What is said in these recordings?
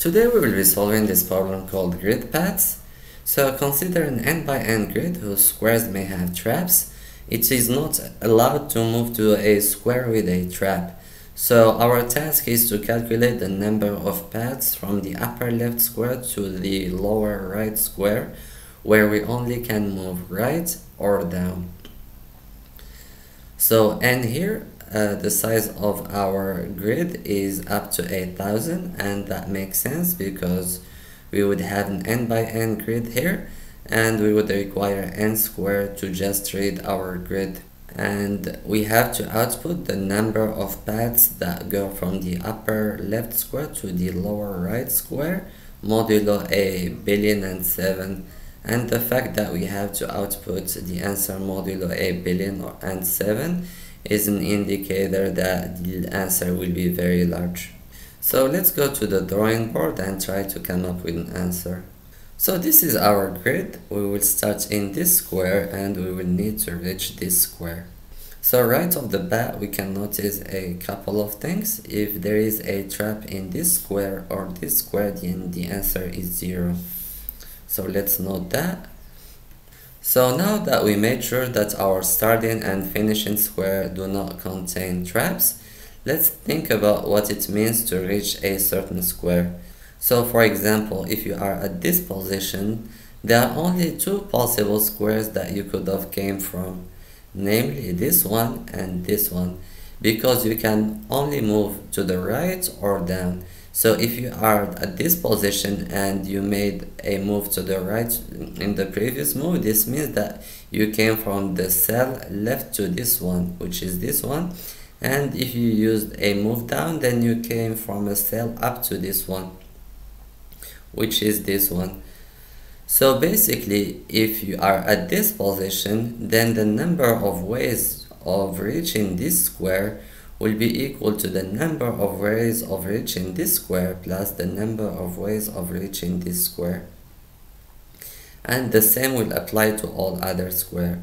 Today we will be solving this problem called grid paths. So consider an n by n grid whose squares may have traps. It is not allowed to move to a square with a trap. So our task is to calculate the number of paths from the upper left square to the lower right square where we only can move right or down. So n here uh, the size of our grid is up to 8000 and that makes sense because we would have an n by n grid here and we would require n squared to just read our grid. And we have to output the number of paths that go from the upper left square to the lower right square modulo a billion and seven. And the fact that we have to output the answer modulo a billion and seven is an indicator that the answer will be very large. So let's go to the drawing board and try to come up with an answer. So this is our grid. We will start in this square and we will need to reach this square. So right off the bat we can notice a couple of things. If there is a trap in this square or this square then the answer is 0. So let's note that. So now that we made sure that our starting and finishing square do not contain traps, let's think about what it means to reach a certain square. So for example, if you are at this position, there are only two possible squares that you could have came from, namely this one and this one, because you can only move to the right or down. So if you are at this position and you made a move to the right in the previous move, this means that you came from the cell left to this one, which is this one. And if you used a move down, then you came from a cell up to this one, which is this one. So basically, if you are at this position, then the number of ways of reaching this square will be equal to the number of ways of reaching this square plus the number of ways of reaching this square. And the same will apply to all other square.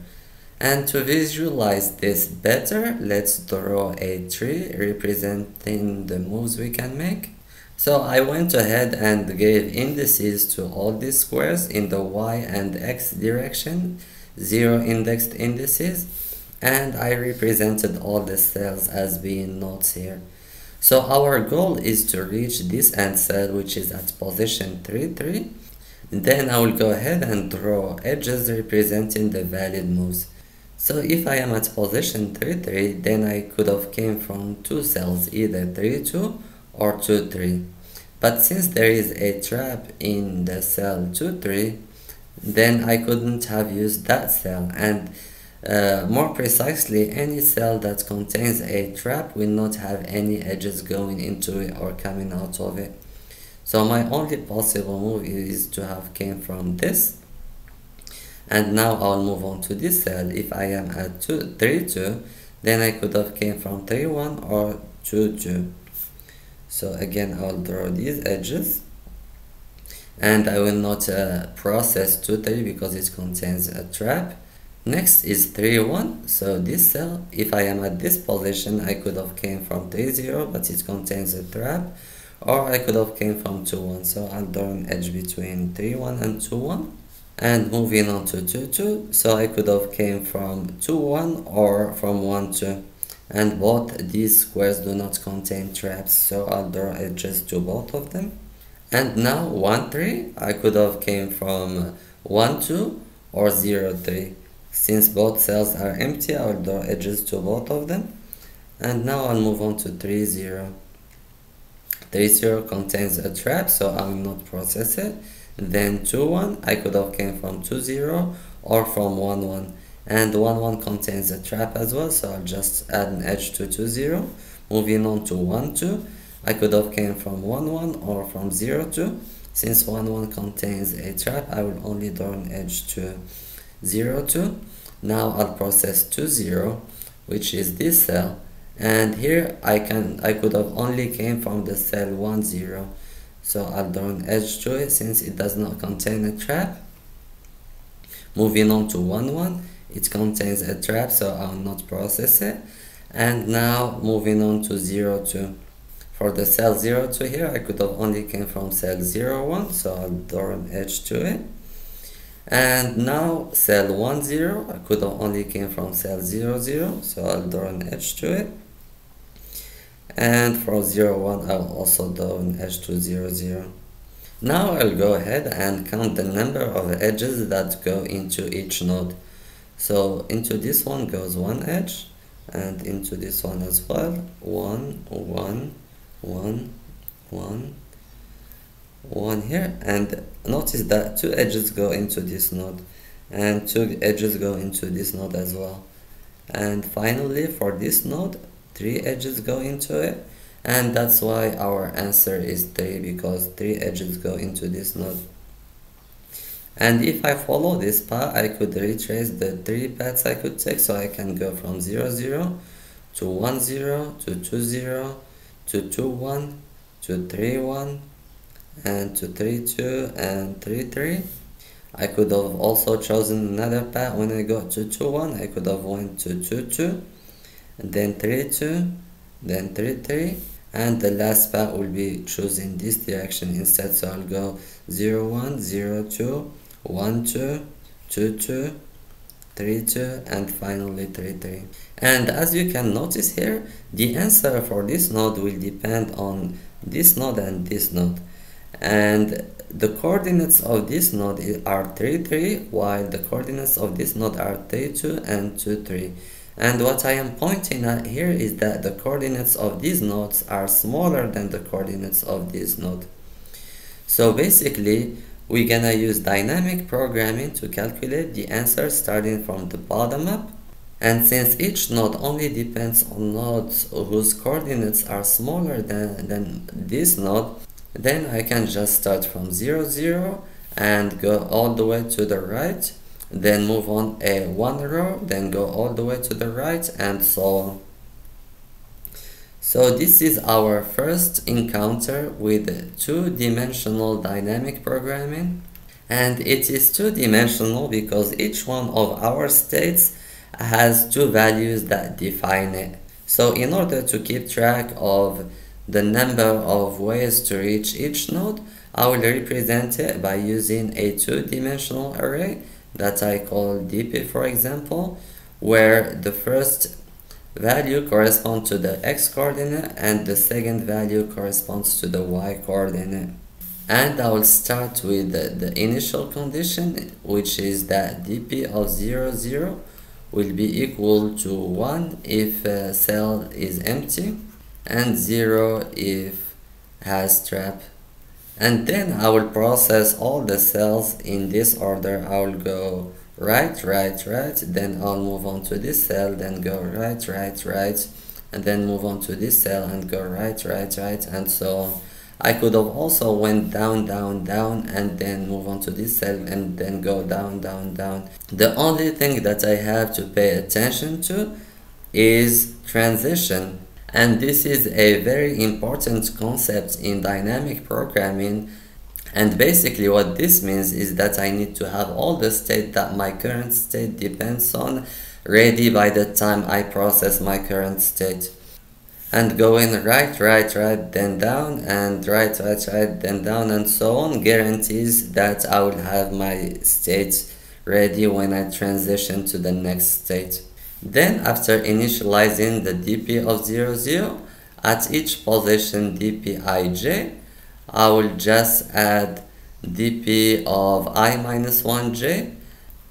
And to visualize this better, let's draw a tree representing the moves we can make. So I went ahead and gave indices to all these squares in the y and x direction, zero indexed indices and I represented all the cells as being nodes here. So our goal is to reach this end cell which is at position 3, 3. Then I will go ahead and draw edges representing the valid moves. So if I am at position 3, 3, then I could have came from two cells, either 3, 2 or 2, 3. But since there is a trap in the cell 2, 3, then I couldn't have used that cell and uh, more precisely, any cell that contains a trap will not have any edges going into it or coming out of it. So my only possible move is to have came from this. And now I'll move on to this cell. If I am at 2, 3, 2, then I could have came from 3, 1 or 2, 2. So again, I'll draw these edges. And I will not uh, process 2, 3 because it contains a trap Next is 3, 1. So this cell, if I am at this position, I could have came from 3, 0, but it contains a trap. Or I could have came from 2, 1. So I'll draw an edge between 3, 1 and 2, 1. And moving on to 2, 2. So I could have came from 2, 1 or from 1, 2. And both these squares do not contain traps. So I'll draw edges to both of them. And now 1, 3. I could have came from 1, 2 or 0, 3. Since both cells are empty, I will draw edges to both of them. And now I'll move on to 3, 0. 3, 0 contains a trap, so I will not process it. Then 2, 1, I could have came from 2, 0 or from 1, 1. And 1, 1 contains a trap as well, so I'll just add an edge to 2, 0. Moving on to 1, 2, I could have came from 1, 1 or from 0, 2. Since 1, 1 contains a trap, I will only draw an edge to 0 2 now I'll process 2 0 which is this cell. And here I can I could have only came from the cell 1 0 so I'll draw an edge to it since it does not contain a trap. Moving on to 1 1 it contains a trap so I'll not process it. And now moving on to 0 2 for the cell 0 to here I could have only came from cell 0 1 so I'll draw an edge to it and now cell 1 0 I could have only came from cell 0 0 so I'll draw an edge to it. And for 0 1 I'll also draw an edge to 0 0 now I'll go ahead and count the number of edges that go into each node. So into this one goes one edge and into this one as well. One one one one one here and notice that two edges go into this node and two edges go into this node as well. And finally for this node three edges go into it and that's why our answer is 3 because 3 edges go into this node. And if I follow this path I could retrace the three paths I could take so I can go from 0 0 to 1 0 to 2 0 to 2 1 to 3 1 and to 3 2 and 3 3 I could have also chosen another path. When I got to 2 1 I could have went to 2 2 and then 3 2 then 3 3 and the last path will be choosing this direction instead. So I'll go 0 1 0 2 1 2 2 2 3 2 and finally 3 3 and as you can notice here the answer for this node will depend on this node and this node and the coordinates of this node are 3 3 while the coordinates of this node are 3 2 and 2 3 and what I am pointing at here is that the coordinates of these nodes are smaller than the coordinates of this node. So basically we're gonna use dynamic programming to calculate the answer starting from the bottom up. And since each node only depends on nodes whose coordinates are smaller than, than this node then I can just start from 0 0 and go all the way to the right then move on a one row then go all the way to the right and so on so this is our first encounter with two-dimensional dynamic programming and it is two-dimensional because each one of our states has two values that define it. So in order to keep track of the number of ways to reach each node, I will represent it by using a two-dimensional array that I call DP for example, where the first value corresponds to the x coordinate and the second value corresponds to the y coordinate. And I will start with the, the initial condition which is that dp of 0 0 will be equal to 1 if a cell is empty and 0 if has trap. And then I will process all the cells in this order. I will go right right right then I'll move on to this cell then go right right right and then move on to this cell and go right right right and so on. I could have also went down down down and then move on to this cell and then go down down down. The only thing that I have to pay attention to is transition and this is a very important concept in dynamic programming and basically what this means is that I need to have all the state that my current state depends on ready by the time I process my current state. And going right, right, right, then down, and right, right, right, then down, and so on guarantees that I will have my state ready when I transition to the next state. Then after initializing the dp of 0, 0, at each position dpij, I will just add dp of i minus 1j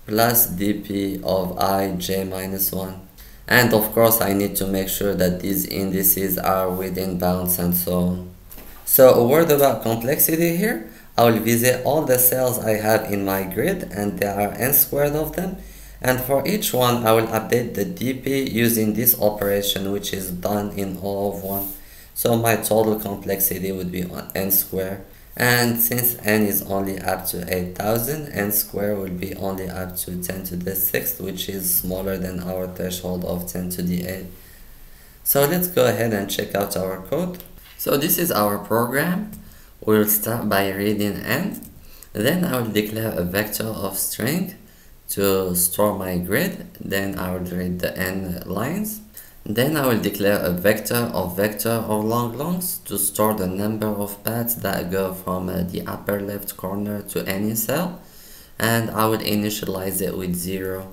plus dp of i j minus 1 and of course I need to make sure that these indices are within bounds and so on. So a word about complexity here. I will visit all the cells I have in my grid and there are n squared of them and for each one I will update the dp using this operation which is done in O of 1 so my total complexity would be n square. And since n is only up to 8000, n square will be only up to 10 to the 6th, which is smaller than our threshold of 10 to the 8. So let's go ahead and check out our code. So this is our program. We'll start by reading n. Then I will declare a vector of string to store my grid. Then I will read the n lines Then I will declare a vector of vector of long longs to store the number of paths that go from uh, the upper left corner to any cell and I will initialize it with 0.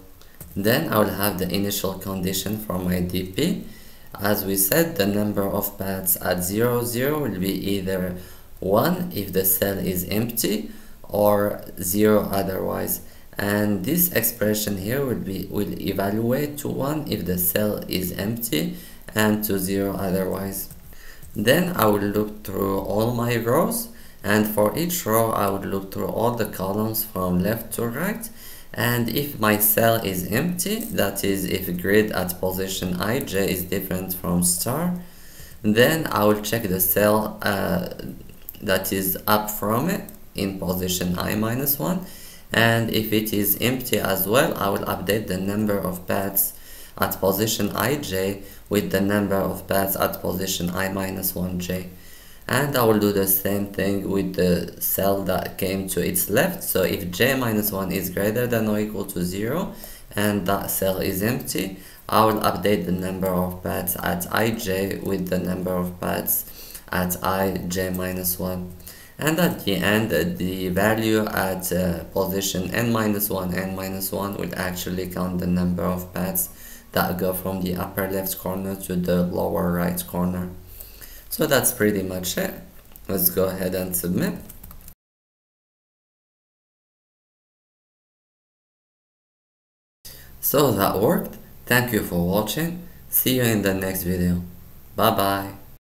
Then I will have the initial condition for my DP. As we said, the number of paths at 0, 0 will be either 1 if the cell is empty or 0 otherwise and this expression here will be will evaluate to 1 if the cell is empty and to 0 otherwise. Then I will look through all my rows and for each row I would look through all the columns from left to right. And if my cell is empty that is if grid at position ij is different from star then I will check the cell uh, that is up from it in position i minus 1 and if it is empty as well I will update the number of paths at position ij with the number of paths at position i minus 1j and I will do the same thing with the cell that came to its left. So if j minus 1 is greater than or equal to 0 and that cell is empty I will update the number of paths at ij with the number of paths at ij minus 1 and at the end the value at uh, position n minus 1 n minus 1 will actually count the number of paths that go from the upper left corner to the lower right corner. So that's pretty much it. Let's go ahead and submit. So that worked. Thank you for watching. See you in the next video. Bye bye